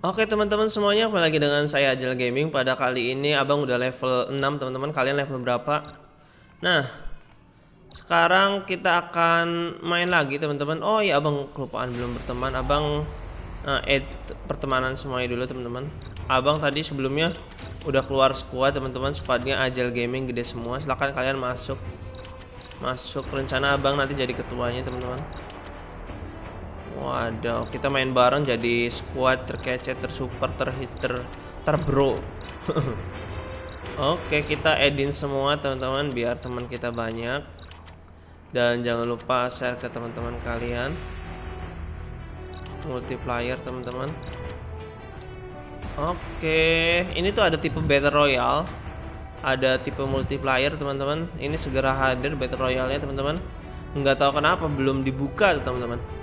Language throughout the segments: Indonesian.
Oke teman-teman semuanya kembali lagi dengan saya Ajal Gaming. Pada kali ini abang udah level 6 teman-teman. Kalian level berapa? Nah Sekarang kita akan main lagi teman-teman. Oh iya abang kelupaan belum berteman. Abang uh, add pertemanan semuanya dulu teman-teman. Abang tadi sebelumnya udah keluar squad teman-teman. Squadnya Ajal Gaming gede semua. Silahkan kalian masuk. Masuk rencana abang nanti jadi ketuanya teman-teman Waduh, kita main bareng jadi squad terkece, tersuper, terhit, ter, terbro. Oke, kita edin semua teman-teman biar teman kita banyak. Dan jangan lupa share ke teman-teman kalian. Multiplayer teman-teman. Oke, ini tuh ada tipe Battle Royale. Ada tipe multiplayer teman-teman. Ini segera hadir Battle Royale-nya teman-teman. Nggak tahu kenapa belum dibuka teman-teman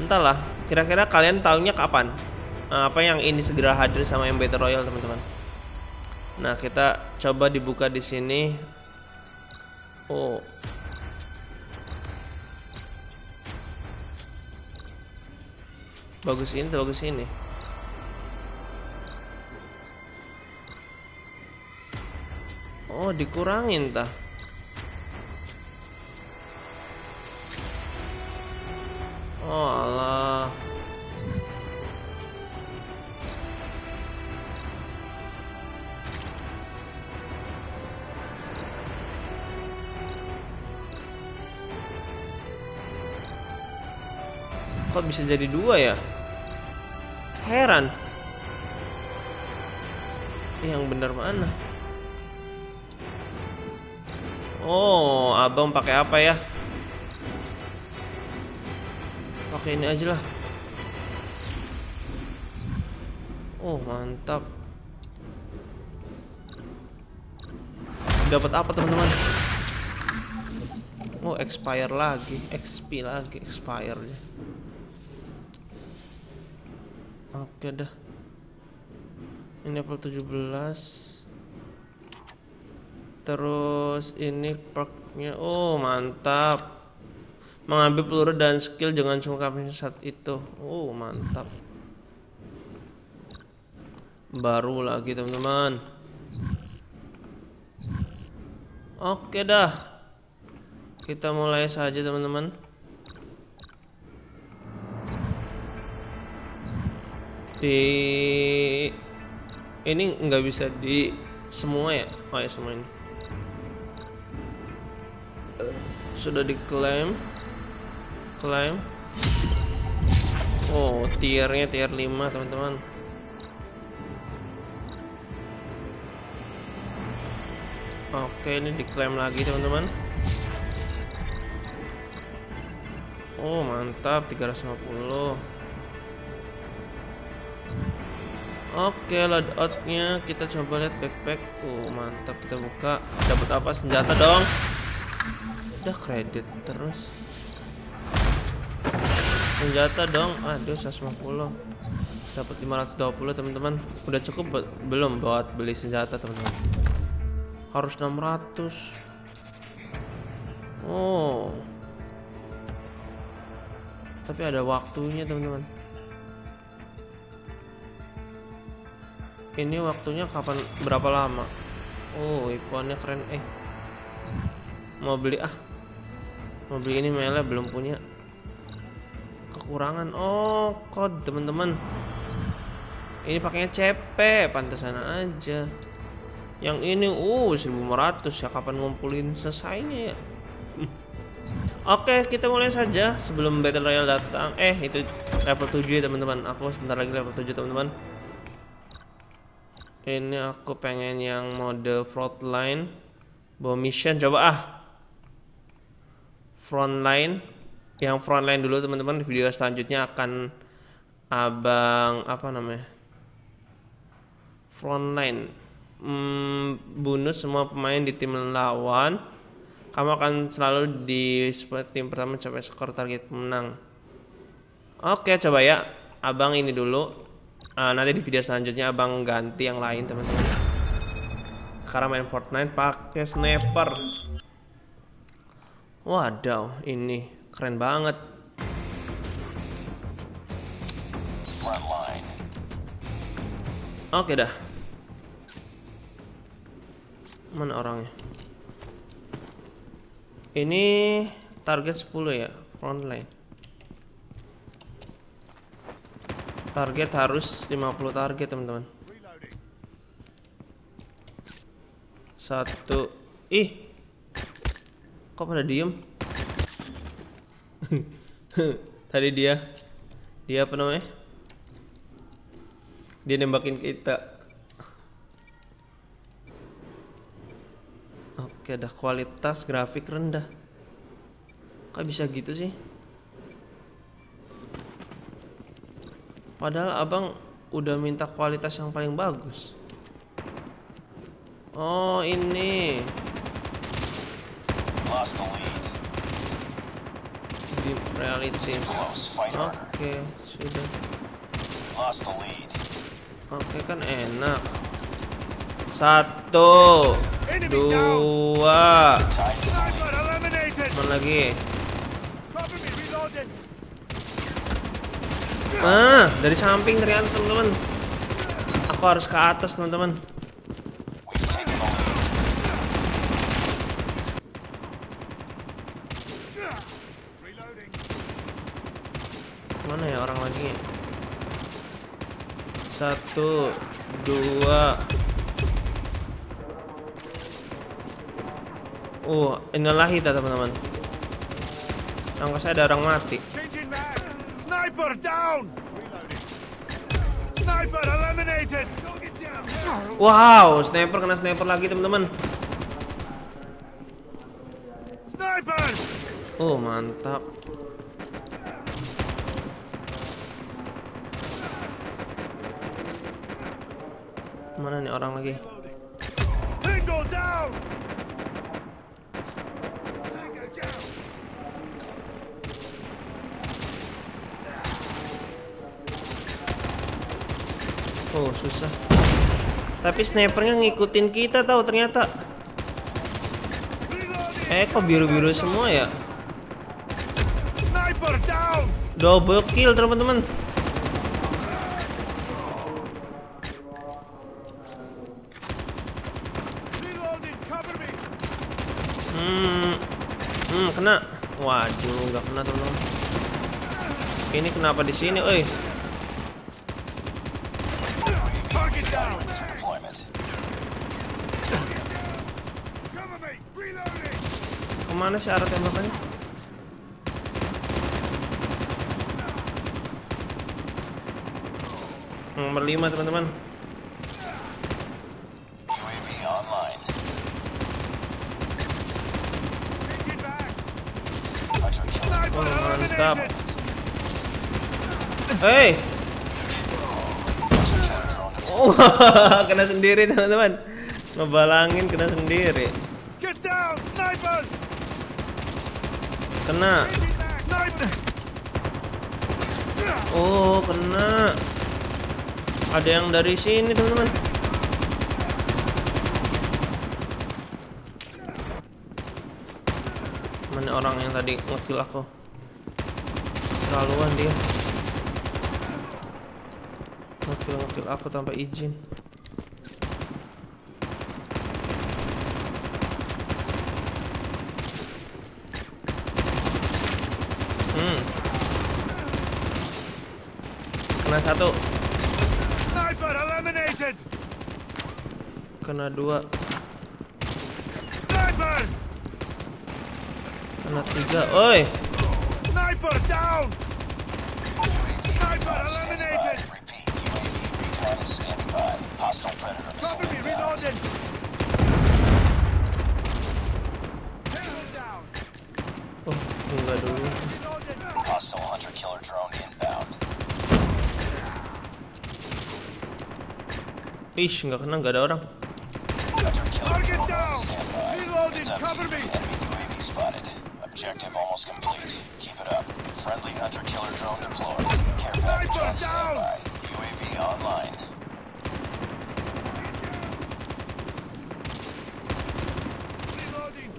entahlah kira-kira kalian tahunya kapan? Nah, apa yang ini segera hadir sama yang Battle Royale teman-teman? Nah kita coba dibuka di sini. Oh. Bagus ini bagus ini. Oh dikurangin tah Oh Allah. Kok bisa jadi dua ya? Heran. Yang benar mana? Oh, abang pakai apa ya? Pakai ini aja lah. Oh mantap. Dapat apa teman-teman? Oh expire lagi. XP lagi expire oke dah ini level 17 terus ini perknya. Oh mantap mengambil peluru dan skill jangan sungkan saat itu. Oh mantap. Baru lagi teman-teman. Oke dah. Kita mulai saja teman-teman. Di ini nggak bisa di semua ya? Oh ya semua ini. Sudah diklaim climb. Oh tiernya tier 5 teman-teman. Oke ini diklaim lagi teman-teman. Oh mantap 350 Oke loadoutnya kita coba lihat backpack. Oh mantap kita buka. Dapat apa senjata dong? Udah kredit terus senjata dong. Aduh 150 dapat 520 teman-teman. Udah cukup belum buat beli senjata teman-teman? Harus 600 oh. Tapi ada waktunya teman-teman. Ini waktunya kapan berapa lama? Oh ikonnya keren. Eh mau beli ah. Mau beli ini mele belum punya kekurangan. Oh kod teman-teman. Ini pakainya CP pantesan aja. Yang ini uh 1500 ya kapan ngumpulin? Selesainya ya. Oke kita mulai saja sebelum battle royale datang. Eh itu level 7 ya teman-teman. Aku sebentar lagi level 7 teman-teman. Ini aku pengen yang mode frontline. Bawa mission coba ah. Frontline yang frontline dulu teman-teman di video selanjutnya akan abang apa namanya frontline. Hmm, bonus semua pemain di tim lawan. Kamu akan selalu di tim pertama capai skor target menang. Oke coba ya. Abang ini dulu. Uh, nanti di video selanjutnya abang ganti yang lain teman-teman. Karena main Fortnite pakai sniper. Wadaw ini keren banget. Oke dah. Mana orangnya? Ini target 10 ya, front line. Target harus 50 target, teman-teman. Satu. Ih. Kok pada diem? Tadi dia dia apa namanya? Dia nembakin kita. Oke, dah kualitas grafik rendah. Kok bisa gitu sih? Padahal abang udah minta kualitas yang paling bagus. Oh, ini. Realities. Oke, sudah. Oke kan enak. Satu, dua, mana lagi? Ah, dari samping ternyata teman-teman. Aku harus ke atas teman-teman. We've taken the lead. Reloading. Mana ya orang lagi? Satu, dua. Oh, inilah kita teman-teman. Angka saya ada orang mati. Sniper down! Sniper eliminated! Wow, sniper kena sniper lagi teman-teman. Sniper! Oh, mantap. Mana nih orang lagi? Oh, susah. Tapi snipernya ngikutin kita tahu ternyata. Eh, kok biru-biru semua ya? Double kill, teman-teman. Hmm, kena. Waduh, nggak kena, teman-teman. Ini kenapa di sini, oi? Ke mana sih arah tembakannya? Nomor 5 teman-teman. UAV online. Changing mag! Hunter killer. Sniper Oh, mantap. Hei, oh, kena sendiri teman-teman. Ngebalangin kena sendiri. Kena. Oh, kena. Ada yang dari sini teman-teman. Mana orang yang tadi ngekill aku? Terlaluan dia. Ngekill ngekill aku tanpa izin. Hmm. Kena satu, Sniper eliminated! kena dua, Sniper! kena tiga. Oi, Sniper down! Sniper eliminated! Repeat. UAV recon is standing by. Hostile predator missile Cover me, reloading! Oh Hostile hunter killer drone inbound. Ish, nggak kena, nggak ada orang. Target down! Reloading, It's up to cover me! Enemy UAV spotted. Objective almost complete. Keep it up. Friendly hunter killer drone deployed. Care package on down! standby. UAV online. Reloading!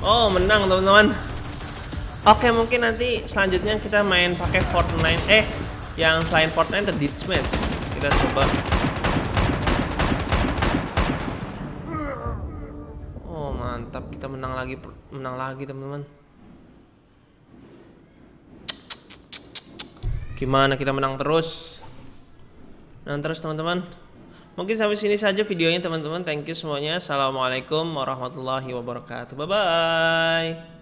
Oh, menang teman-teman. Oke, mungkin nanti selanjutnya kita main pakai Fortnite. Eh, yang selain Fortnite The Deathmatch. Kita coba. Lagi, menang lagi, teman-teman. Gimana kita menang terus? Menang terus, teman-teman. Mungkin sampai sini saja videonya, teman-teman. Thank you semuanya. Assalamualaikum warahmatullahi wabarakatuh. Bye bye.